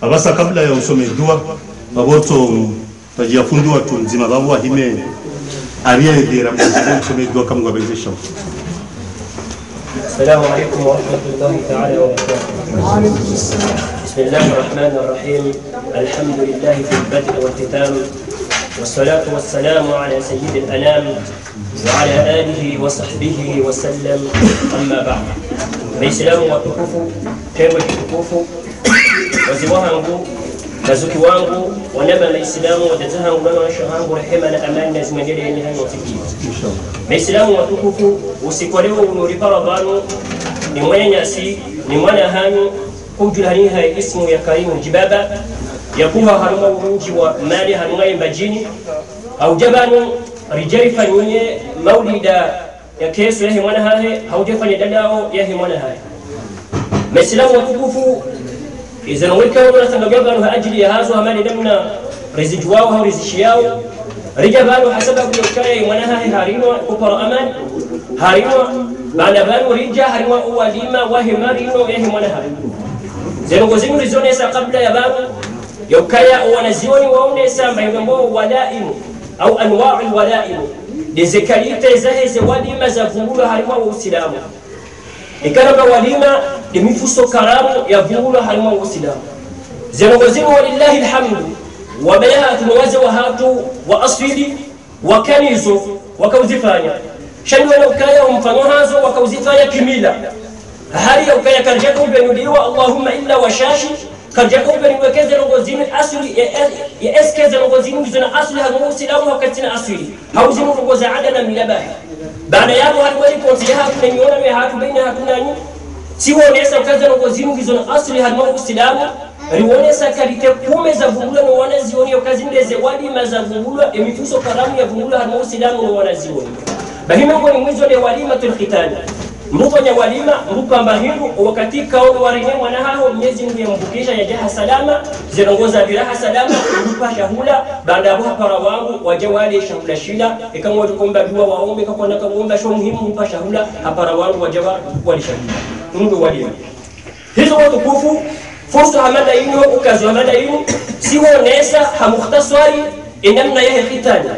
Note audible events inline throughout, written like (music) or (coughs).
abasa kabla ya usome dua baboto bajiafundu watu nzima babo wahime ariyedera mu usome dua kamwe abezesha السلام عليكم ورحمة الله تعالى وبركاته. بسم الله الرحمن الرحيم، الحمد لله في البدء والختام، والصلاة والسلام على سيد الأنام وعلى آله وصحبه وسلم. أما بعد الإسلام وتقوف كيف تقوف وزوهانه نزوكي وانه ونبى الإسلام ودتها ومما شهانه رحمة أمان نزم جلي لها وتكيف الإسلام وتقوف وسيقوله ونوري فرضانه لمن ناسي لمن هانه كوجل هنيها اسمه يا كريم الجبابة. يكوها هرمو وروجي ومالي هرمو يمجيني أو جبانو رجاي فنوني مولدا يكيس يهي منهاه أو جفن يدلعو يهي منهاه مسلم وكبوفو إذا نويكا ونرسا نجبانو هأجلي يهازو همالي دمنا. رزجواو هاو رزشياو. رجبانو حسبك يوكاي منهاه هاريما كبر أمان. هاريما بعد بانو رجا هاريما أواليما وهي مارينو يهي زي ما قزيمو رزوني يا بابا يوكايا wanazioni waone samba imembo walaimu au anwaa alwalaimu dezekalite zaheze walima za vungulo harimo usilamu ikaraga walima demifuso karamu ya vungulo harimo usilamu zenogozimo walillahi alhamdu wabeyaha tumewaze wahatu wa asili wa kanizo wakauzifanya shaniwena ukaya umfano hazo wakauzifanya kimila hali ya ukaya karjeka ubenuliwa allahumma illa washashi karjaka ubeniwekeze rongozini asili ya eskeze rongozini zina asili hanumu usilamu wakatina asili. Hauzinu rongoza ada na milabahi baada yapo hatuwezi konsiya hatu na miona me hatu baina hatu nanyi siwonesa ukaze longozini zina asili hanumu usilamu riwonesa kalite kume za vungula no wanazioni okazindeze walima za vungula emituso karamu ya vungula harimo usilamu no wanazioni bahime ni mwizo le walima tulkhitani mruponya walima mrupamba hindu wakati kaono warine mwana hao mnyezi mungu yambukisha yajaha salama zirongoza biraha salama mrupa shahula baada ya para wangu waje wale shahula shila ikamwa tukomba dua waombe kakona kamomba sho muhimu mrupa shahula hapara wangu waje wale shahula mungu walima hizo watukufu fursa hamada ino ukazi hamada ino siwonesa hamukhtasari inamna yahe khitani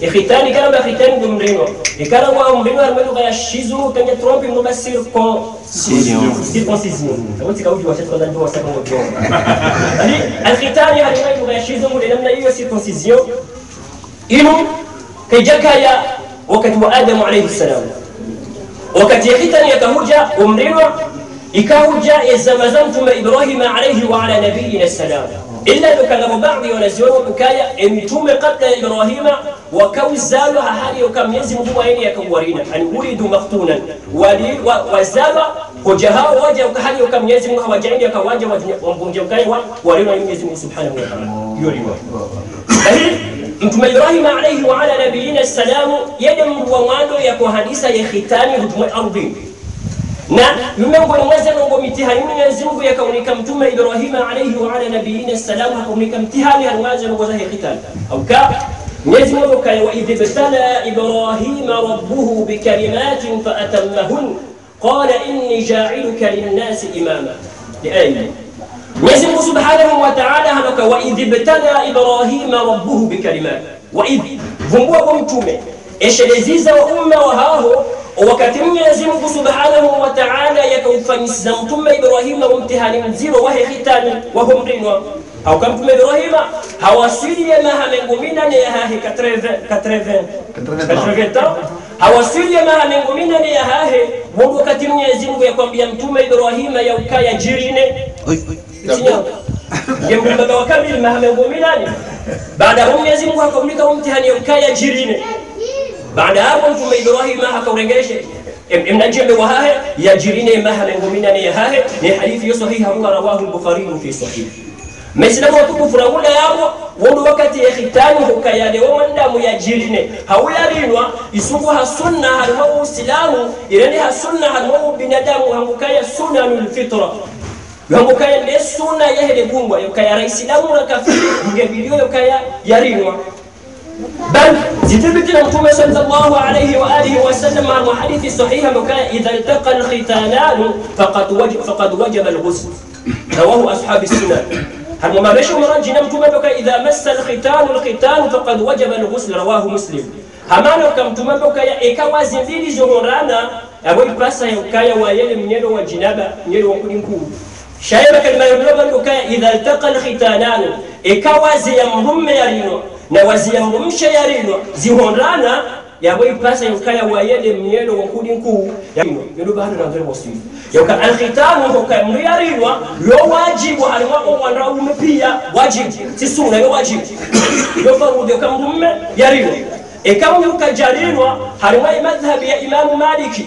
Irritando e cara irritando de mrino. E cara o mrino armado ganha xizu, tem que trompe no mais circon. Circoncisinho. Então você caiu de uma chata de uma segunda moto. Ali, irritando e armado ganha xizu, mulher não é circoncisinho. Inu, que já caia, o que tu Adam عليه السلام. وكتيحتني كهوجة ومرينو إكاو جائز ثم إبراهيم عليه وعلى نبينا السلام. إلا نكلم بعض ونزيون إن ثم قتل إبراهيم وكو الزالو حالي وكم يزم دوين يكورين أن ولدوا مفتونا. والزالو وجهاء وجه وكحالي وكم يزم وجعين يكواجه ومبنجوكاي ورينا يزم سبحانه وتعالى. يوري mtume ibrahim إبراهيم عليه وعلى نبينا السلام mndu wa يكو ya kuhandisa هدم khitani na miongoni mweze nongo mitihani Mwenyezi Mungu yakaunika mtume Ibrahima alayhi wa ala nabiyina salam hakaunika mtihani alwaje nongo za khitan au ka Mwenyezi Mungu kaya wa idh ibtala Ibrahima rabbuhu bikalimatin fa atammahun qala inni ja'iluka lin-nasi imama liayi Mwenyezi Mungu subhanahu wa ta'ala hanaka wa idh ibtala Ibrahima rabbuhu bikalimat wa idh vumbua kwa mtume esheleziza wa umma wa hao wakati Mwenyezi Mungu Subhanahu wa Ta'ala yakaufanyisiza mtume Ibrahima mtihani mziro wahe hitani wa humrinwa au mtume Ibrahima hawasili ya mahamengo minane ya hahe 80 80 hawasili ya mahamengo minane ya hahe mungu wakati Mwenyezi Mungu yakwambia mtume Ibrahima ya ukaya jirine. Yemkumbaga wakamili mahamengo minane. Baada ya Mwenyezi Mungu akamlika mtihani ya ukaya jirine baada hapo mtume ibrahima akaurengeshe mnajembe wahahe yajirine mahala ya hahe ni hadithi yo sahihi hakuwa rawahu lbukhariyu fi sahihi. Maislamu watukufu rangula yabo wondu wakati ya khitani hukayale womandamu yajirine hawuyarinwa isuku ha sunna harimo usilamu irani ha sunna harimo binadamu hangukaya sunanu lfitra yohangukaya nde sunna yahede gumbwa yokaya raisilamu na kafiri ngebilio yokaya yarinwa بل زيتبتي لنقوم صلى الله عليه وآله وسلم مع المحاديث الصحيحة مكان إذا التقى الختانان فقد وجب, فقد وجب الغسل. رواه أصحاب السنة هل ما بشي مران جنم كما إذا مس الختان الختان فقد وجب الغسل. رواه مسلم. همانو كم تما يا إيكا وزنديني زمرانا أبوي براسا يوكا ويالي من يلو وجنابا يلو وكلمكو شايبك المرمى بك إذا التقى الختانان. إيكا وزي يمهم يرينو na waziangumshe yarino zihondana yabo ipasa ya wayede wa wakudi nkuu yarino yodo bana na ndere wasiri yoka alkhitamu hoka mriyarino yo wajibu alwa ko wanda pia wajibu. Si sunna yo wajibu. (coughs) Yo farude yoka mrumme yarinwa ikamuka jarinwa harwa madhhabi ya imamu maliki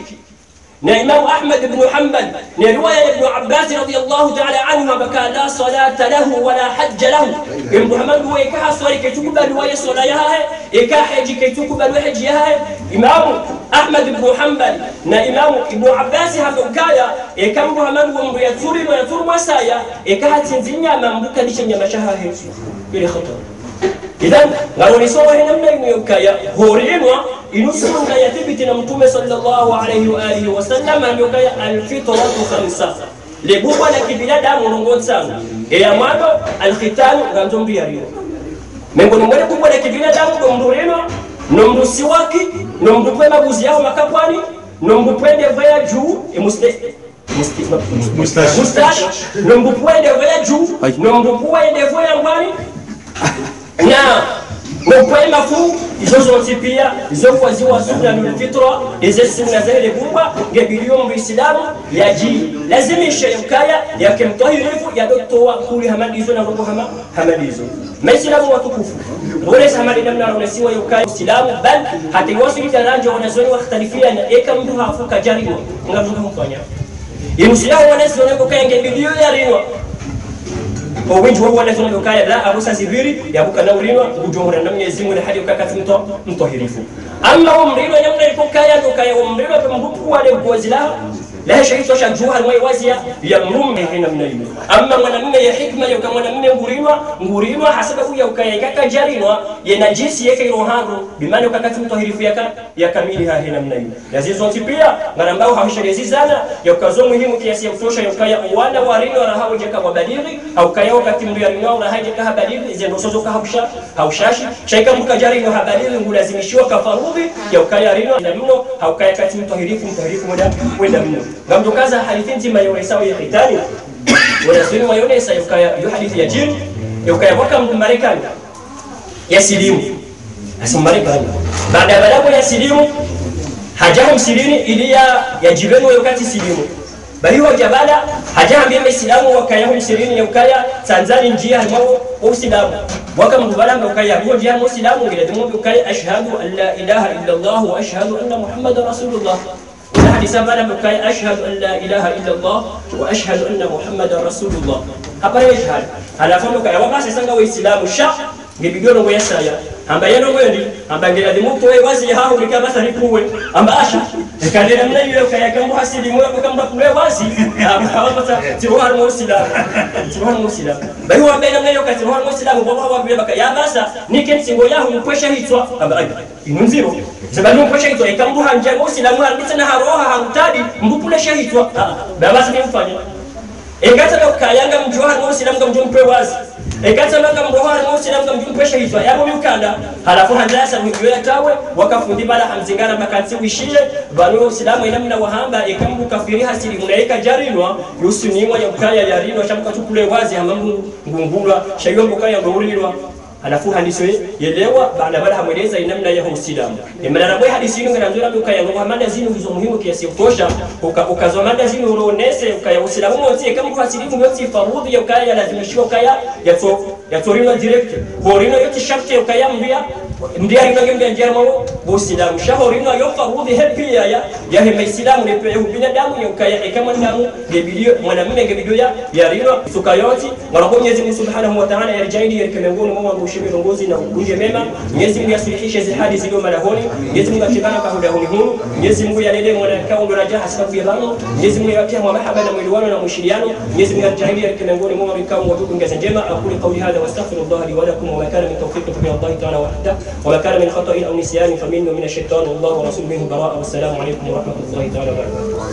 نعمه أحمد بن محمد نروي ابن عباس رضي الله تعالى عنه بكى لا صلاة له ولا حج له. ابن محمد هو إكاها صلاة كي تقبل وهي صلاة يها إكاها حج كي تقبل وحج يها إمام أحمد بن محمد نا ابن عباس هذا كايا إكام محمد هو مبيتوري ويتور وسايا إكاها تنزينيا ممبوكا لشنيا مشاها هيسو إلي خطر. Khatar idan ngaronisoma henamna inu yokaya horinwa inusunna yathibiti na mtume sallallahu alayhi wa alihi wasallam andokaya alfitratu khamsa. Lebubwa la kibinadamu nongotsana eya mwado alkhitanu nganzombi yariyo mengoni mwene kubwa na kibinadamu domndurinwa nomndusi waki nomndupwe mabuzi yao makapwani nomndupwende vaya juu imusle Mustache. mustache nomndupwende vaya juu nomndupwende vaya ngwani na nokwema fu izo zonse pia izokuwa ziwa sunna lulfitra ize sunna zaile kubwa ngebiliyo muislamu yaji lazimisha yukaya yake mtahirifu yadotoa kuli hamadizo na robo hama vous maislamu watukufu ngolesa hamadi namna ronesiwa yukaya islamu bal hata iwasili daraja wanazoni wakhtalifiana eka mtu hafuka jariwa ngavuka mfanya imusilamu wanazoni kukaya vous yarinwa obwinji wobwoneka nokaya la abusa zibiri yabuka naurinwa ngujohora na mwenyezi mungu hadi ukakati mto mtohirifu. Amma umrino nyamna ikokaya nokaya umrino pe mbupu wale bwozi la la shay tosha juha mwe wazia ya mrume hina mnaimo amma mwanamume ya hikma yoka mwanamume ngurinwa ngurinwa hasaba kuya ukaya ikaka jarinwa ye najisi yake rohando bimani ukakati mtohirifu yaka ya kamili ha hina mnaimo yazizo pia ngarambao hawisharizi sana ukazo muhimu kiasi ya kutosha yokaya wala warinwa rahawo jeka wabalighi au kaya wakati mndu yarinwa rahaje ka habalighi zendo sozo ka hausha haushashi shaika mbuka jarinwa habalighi ngulazimishiwa kafarudhi ya ukaya rinwa na mno haukaya kati mtohirifu mtohirifu moja kwenda mno ngamdokaza hadithi nzima yowesawo ya khitani wanasiri mayonesa yokaya yo hadithi ya jini yokaya waka mndu marekani. Ya silimu. Asi marekani. Baada ya balago ya silimu hajaho msilini iliya yajibenu wakati silimu. Baliho jabala hajahambia maislamu wakayaho msilini yokaya tanzani njia halimawo usilamu waka mgubalamba ukaya hiyo njia musilamu bi ukaya ashhadu an la ilaha illa allah wa ashhadu anna muhammadan rasulullah حديث حديث مكاي أشهد أن لا إله إلا الله وأشهد أن محمدا رسول الله. أبا يجهل. على فمك. يا وقاس يسنغ وإسلام الشعب. يبيقون ويسايا amba yeno wendi amba ngira dimuto we wazi ya hahu nika basa kuwe amba asha kandira mna yule kaya kambo hasidi mwe kamba kuwe wazi. Amba hawata tiruhar musila tiruhar musila bayu wa bena mna yoka tiruhar musila ngo baba wa baka ya basa nike singo yahu mkwesha hitwa. Amba ai inunziro sababu mkwesha hitwa ikambu hanja musila mwa bitana haroha harutadi mbupule shahitwa baba sini mfanya. Ingata kayanga mjuha musila mga mjumpe wazi ekatsamaga mrohari mosilamga mjumpesha hitwa yabo yukanda halafu handasa mwikiwela tawe wakafundi bala hamzingana bakansi wishiye banu usilamu inamna wahamba ekambu kafiri hasiri munaika jarinwa. Yusunimwa yakukaya yarinwa shamuka tukule wazi hamambu ngungulwa shayombo kaya ngourilwa halafu hadisi yelewa baada bala hamweleza inamna ya usilamu imana bwe hadisi yinu ngana nzura duka yango hamanda zinu hizo muhimu kiasi kutosha ukazo manda zinu uronese ukaya usilamu mwotie kama kwa silimu yoti farudhi ukaya lazimishiwa ukaya yato yatorino direct horino yoti sharti ukaya mbia mbia rino ngembia njema wo usilamu shahorino yo farudhi hepi ya ya hema islamu ne pe binadamu ya ukaya kama ndamu gebilio mwanamume gebilio ya ya rino sukayoti ngara kwa Mwenyezi Mungu Subhanahu wa Ta'ala yarjaidi yarikemengoni mwa mshibi viongozi na kunje mema Mwenyezi Mungu asuluhishe hizi hadi zilio malahoni Mwenyezi Mungu atibana kwa huda hunu Mwenyezi Mungu yalele mwana kao ndo rajaha sababu ya bano Mwenyezi Mungu yakia mwa mahaba na mwiliwano na mushiriano Mwenyezi Mungu arjahili yarikemengoni mwa mikao mwa tuku ngaza njema aquli qawli hadha wastaghfirullah li wa lakum wa ma kana min tawfiqin min Allah ta'ala wahda وما كان من خطأ أو نسيان فمنه من الشيطان. والله ورسوله منه براءة والسلام عليكم ورحمة الله تعالى وبركاته.